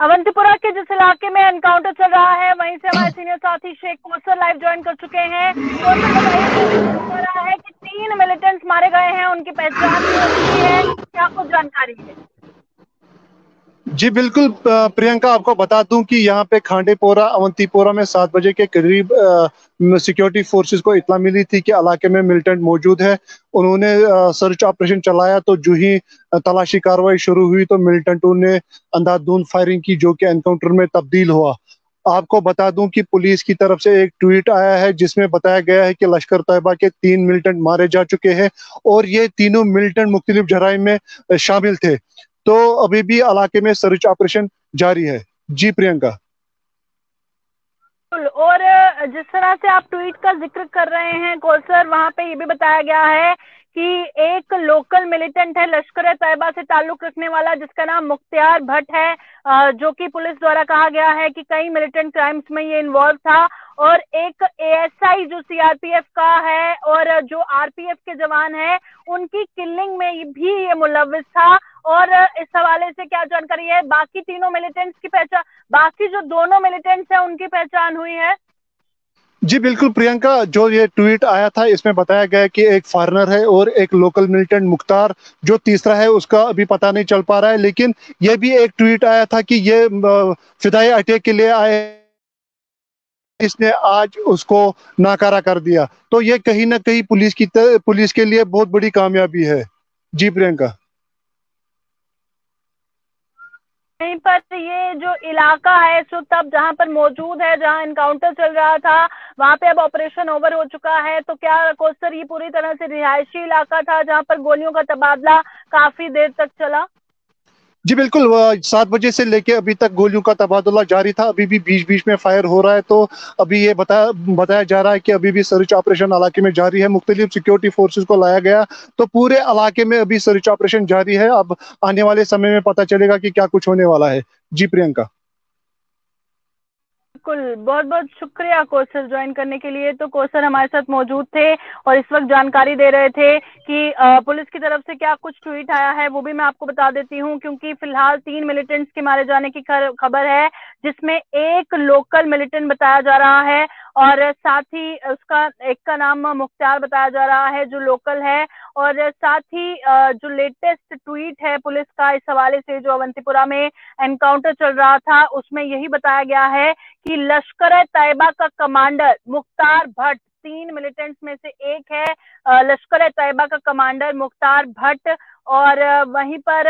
अवंतीपुरा के जिस इलाके में एनकाउंटर चल रहा है, वहीं से हमारे सीनियर साथी शेख कोसर लाइव ज्वाइन कर चुके हैं। तो रहा है कि तीन मिलिटेंट्स मारे गए हैं, उनकी पहचान है क्या कुछ जानकारी है? जी, बिल्कुल प्रियंका, आपको बता दूँ कि यहाँ पे खांडेपोरा अवंतीपोरा में सात बजे के करीब सिक्योरिटी फोर्सेस को इतला मिली थी कि इलाके में मिलिटेंट मौजूद है। उन्होंने सर्च ऑपरेशन चलाया तो जो ही तलाशी कार्रवाई शुरू हुई तो मिलिटेंटों ने अंधाधुंध फायरिंग की जो कि एनकाउंटर में तब्दील हुआ। आपको बता दूँ कि पुलिस की तरफ़ से एक ट्वीट आया है जिसमें बताया गया है कि लश्कर तैयबा के तीन मिलिटेंट मारे जा चुके हैं और ये तीनों मिलिटेंट मुख्तलिफ़ जराइम में शामिल थे। तो अभी भी इलाके में सर्च ऑपरेशन जारी है। जी, प्रियंका। और जिस तरह से आप ट्वीट का ज़िक्र कर रहे हैं कोसर वहाँ पे ये भी बताया गया है कि एक लोकल मिलिटेंट है, लश्कर तैयबा से ताल्लुक रखने वाला, जिसका नाम मुख्तियार भट्ट है। जो कि पुलिस द्वारा कहा गया है कि कई मिलिटेंट क्राइम्स में ये इन्वॉल्व था और एक एएसआई जो सीआरपीएफ का है और जो आरपीएफ के जवान है, उनकी किलिंग में भी ये मुलविस था। और इस हवाले से क्या जानकारी है? बाकी तीनों मिलिटेंट्स की पहचान बाकी जो दोनों मिलिटेंट्स हैं, उनकी पहचान हुई है। जी, बिल्कुल, प्रियंका, जो ये ट्वीट आया था, इसमें बताया गया कि एक फॉरनर है और एक लोकल मिलिटेंट मुख्तार, जो तीसरा है, उसका अभी पता नहीं चल पा रहा है, लेकिन ये भी एक ट्वीट आया था कि ये फिदाई अटैक के लिए आए इसने आज उसको नाकारा कर दिया। तो ये कहीं ना कहीं पुलिस की पुलिस के लिए बहुत बड़ी कामयाबी है। जी, प्रियंका। पर ये जो इलाका है इस जहाँ पर मौजूद है, जहाँ इनकाउंटर चल रहा था वहाँ पे अब ऑपरेशन ओवर हो चुका है तो क्या कोस्टर ये पूरी तरह से रिहायशी इलाका था जहाँ पर गोलियों का तबादला काफ़ी देर तक चला? जी, बिल्कुल सात बजे से लेके अभी तक गोलियों का तबादला जारी था। अभी भी बीच बीच में फायर हो रहा है तो अभी ये बताया बताया जा रहा है कि अभी भी सर्च ऑपरेशन इलाके में जारी है। मुख्तलिफ़ सिक्योरिटी फोर्सेस को लाया गया तो पूरे इलाके में अभी सर्च ऑपरेशन जारी है। अब आने वाले समय में पता चलेगा कि क्या कुछ होने वाला है। जी, प्रियंका। बिल्कुल बहुत बहुत शुक्रिया कोसर ज्वाइन करने के लिए। तो कोसर हमारे साथ मौजूद थे और इस वक्त जानकारी दे रहे थे कि पुलिस की तरफ़ से क्या कुछ ट्वीट आया है, वो भी मैं आपको बता देती हूँ। क्योंकि फ़िलहाल तीन मिलिटेंट्स के मारे जाने की खबर है, जिसमें एक लोकल मिलिटेंट बताया जा रहा है और साथ ही उसका एक का नाम मुख्तार बताया जा रहा है, जो लोकल है। और साथ ही जो लेटेस्ट ट्वीट है पुलिस का इस हवाले से जो अवंतीपुरा में एनकाउंटर चल रहा था, उसमें यही बताया गया है कि लश्कर तैयबा का कमांडर मुख्तार भट्ट, तीन मिलिटेंट्स में से एक है। लश्कर तैयबा का कमांडर मुख्तार भट्ट और वहीं पर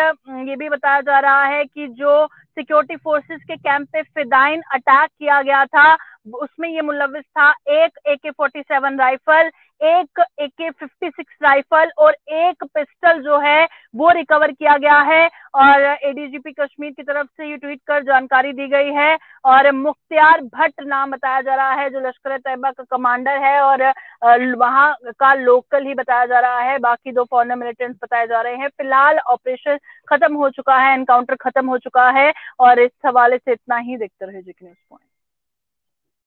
ये भी बताया जा रहा है कि जो सिक्योरिटी फोर्सेस के कैंप पे फिदाइन अटैक किया गया था, उसमें ये मुलविस था एक ए के फोर्टी सेवन राइफल एक ए के फिफ्टी सिक्स राइफल और एक पिस्टल जो है, वो रिकवर किया गया है और एडीजीपी कश्मीर की तरफ़ से ये ट्वीट कर जानकारी दी गई है और मुख्तियार भट्ट नाम बताया जा रहा है, जो लश्कर तैयबा का कमांडर है और वहाँ का लोकल ही बताया जा रहा है, बाकी दो फॉरनर मिलिटेंट्स बताए जा रहे हैं। फ़िलहाल ऑपरेशन खत्म हो चुका है एनकाउंटर खत्म हो चुका है और इस हवाले से इतना ही देखते रहे ज़िक्र पॉइंट